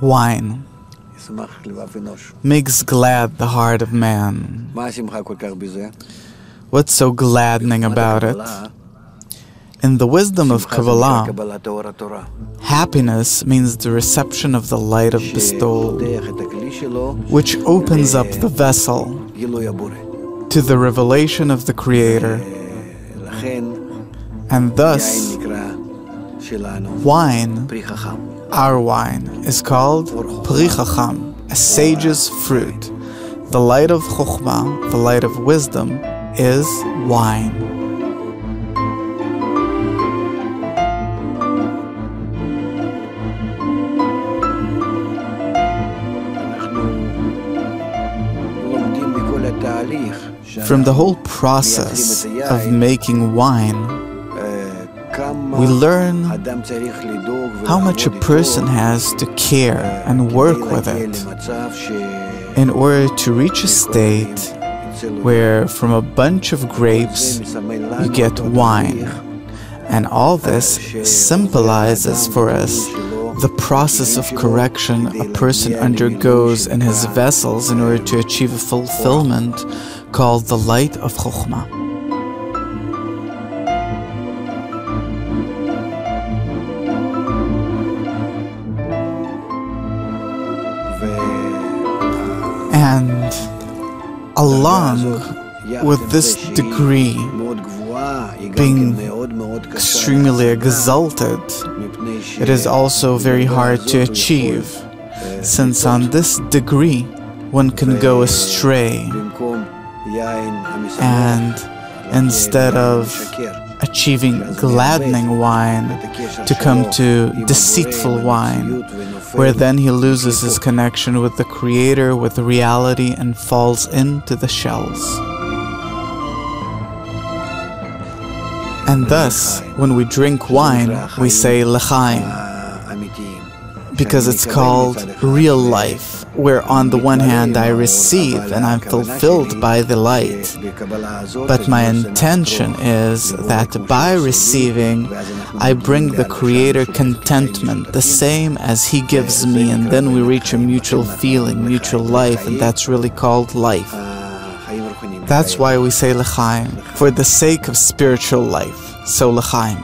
Wine. makes glad the heart of man. What's so gladdening about it? In the wisdom of Kabbalah, happiness means the reception of the light of bestowal, which opens up the vessel to the revelation of the Creator. And thus, wine, our wine, is called Pri Chacham, a sage's fruit. The light of Chokhmah, the light of wisdom, is wine. From the whole process of making wine, we learn how much a person has to care and work with it in order to reach a state where from a bunch of grapes you get wine. And all this symbolizes for us the process of correction a person undergoes in his vessels in order to achieve a fulfillment called the light of Chokhmah. And along with this degree being extremely exalted, it is also very hard to achieve, since on this degree one can go astray. And instead of achieving gladdening wine, to come to deceitful wine, where then he loses his connection with the Creator, with reality, and falls into the shells. And thus, when we drink wine, we say L'chaim, because it's called real life where on the one hand I receive and I'm fulfilled by the light, but my intention is that by receiving I bring the Creator contentment, the same as He gives me, and then we reach a mutual feeling, mutual life, and that's really called life. That's why we say L'chaim, for the sake of spiritual life. So L'chaim.